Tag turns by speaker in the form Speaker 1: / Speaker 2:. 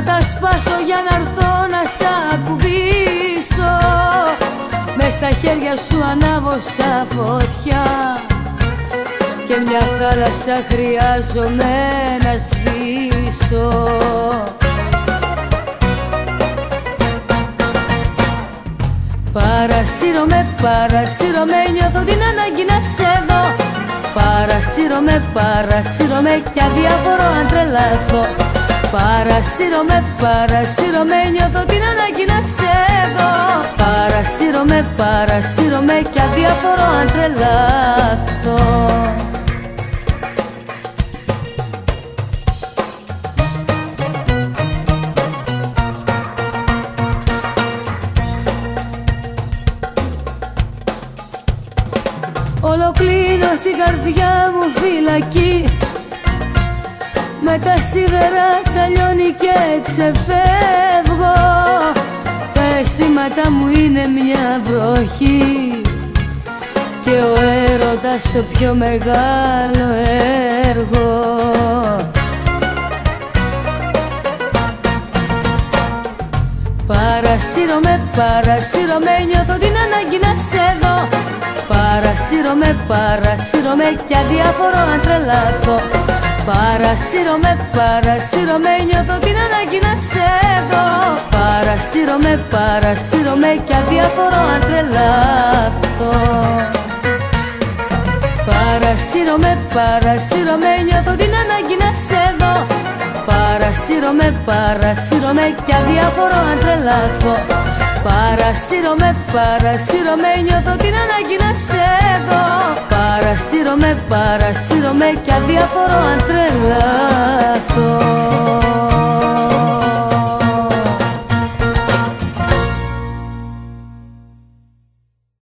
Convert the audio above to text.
Speaker 1: Θα τα σπάσω για να έρθω να σ' ακουμπήσω. Μες στα χέρια σου ανάβω σαν φωτιά. Και μια θάλασσα χρειάζομαι να σβήσω. Παρασύρωμαι, παρασύρωμαι, νιώθω την ανάγκη να σε δω. Παρασύρωμαι, παρασύρωμαι κι αδιάφορο αν τρελαθώ Παρασύρωμαι, παρασύρωμαι, νιώθω την ανάγκη να σε δω Παρασύρωμαι, παρασύρωμαι κι αδιάφορο αν τρελαθώ. Ολοκλίνω την καρδιά μου φυλακή Με τα σίδερα τα λιώνει και ξεφεύγω. Τα αισθήματα μου είναι μια βροχή. Και ο έρωτας το πιο μεγάλο έργο. Παρασύρωμαι, παρασύρωμαι, νιώθω την ανάγκη να σε δω. Παρασύρωμαι, παρασύρωμαι κι αδιάφορο αν τρελαθώ Παρασύρωμαι, παρασύρωμαι, νιώθω την ανάγκη να σε δω Παρασύρωμαι, παρασύρωμαι κι αδιάφορο αν τρελαθώ Παρασύρωμαι, παρασύρωμαι, νιώθω την ανάγκη να σε δω Παρασύρωμαι, παρασύρωμαι κι αδιάφορο αν τρελαθώ Παρασύρωμαι, παρασύρωμαι, νιώθω την ανάγκη να ξεδώ Παρασύρωμαι, παρασύρωμαι κι αδιάφορο αν love.